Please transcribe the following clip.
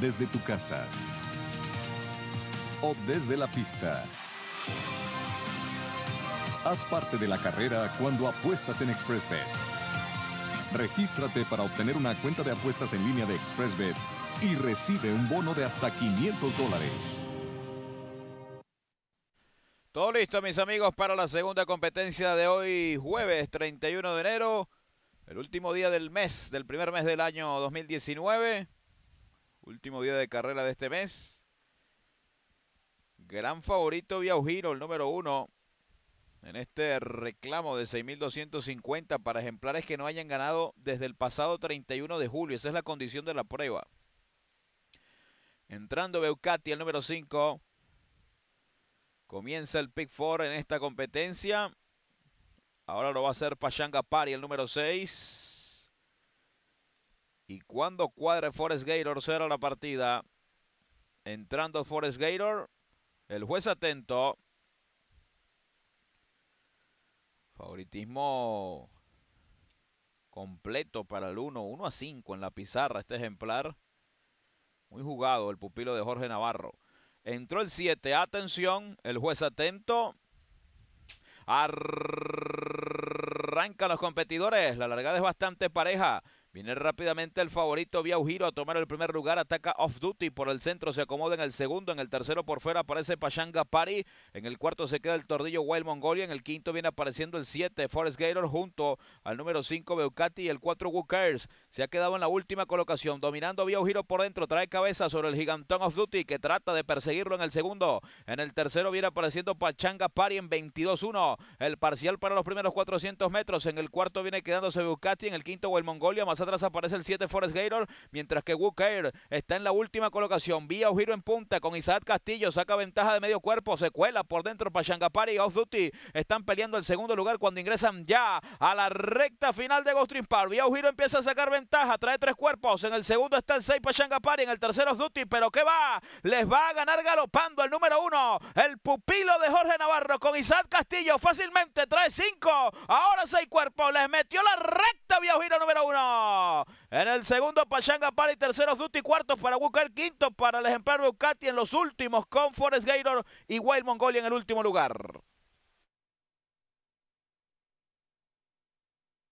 desde tu casa o desde la pista. Haz parte de la carrera cuando apuestas en ExpressBet. Regístrate para obtener una cuenta de apuestas en línea de ExpressBet y recibe un bono de hasta 500 dólares. Todo listo, mis amigos, para la segunda competencia de hoy, jueves 31 de enero, el último día del mes, del primer mes del año 2019, último día de carrera de este mes. Gran favorito Viaujiro, el número uno, en este reclamo de 6.250 para ejemplares que no hayan ganado desde el pasado 31 de julio. Esa es la condición de la prueba. Entrando Beucati, el número 5. Comienza el pick four en esta competencia. Ahora lo va a hacer Pachanga Pari, el número 6. Y cuando cuadre Forest Gator, será la partida. Entrando Forest Gator. El juez atento. Favoritismo completo para el 1. 1 a 5 en la pizarra este ejemplar. Muy jugado el pupilo de Jorge Navarro. Entró el 7. Atención. El juez atento. Arrancan los competidores. La largada es bastante pareja. Viene rápidamente el favorito Via Ujiro a tomar el primer lugar. Ataca Off Duty por el centro. Se acomoda en el segundo. En el tercero por fuera aparece Pachanga Pari. En el cuarto se queda el tordillo Wild Mongolia. En el quinto viene apareciendo el 7 Forest Gator junto al número 5 Beucati y el 4 Wookers. Se ha quedado en la última colocación. Dominando Via Ujiro por dentro. Trae cabeza sobre el gigantón Off Duty que trata de perseguirlo en el segundo. En el tercero viene apareciendo Pachanga Pari en 22-1. El parcial para los primeros 400 metros. En el cuarto viene quedándose Beucati. En el quinto Wild Mongolia. Más atrás aparece el 7 Forest Gator, mientras que Wooker está en la última colocación. Vía giro en punta con Isaac Castillo, saca ventaja de medio cuerpo, se cuela por dentro para Shangapari y Off Duty. Están peleando el segundo lugar cuando ingresan ya a la recta final de Ghost Park. Vía giro empieza a sacar ventaja, trae tres cuerpos. En el segundo está el 6 para Shangapari, en el tercero Off Duty, pero ¿qué va? Les va a ganar galopando el número uno, el pupilo de Jorge Navarro con Isaac Castillo. Fácilmente trae cinco, ahora seis cuerpos. Les metió la recta Giro número uno. En el segundo, Pachanga para y tercero, Duty, cuartos para Walker, quinto para el ejemplar Bucati en los últimos con Forest Gator y Wild Mongolia en el último lugar.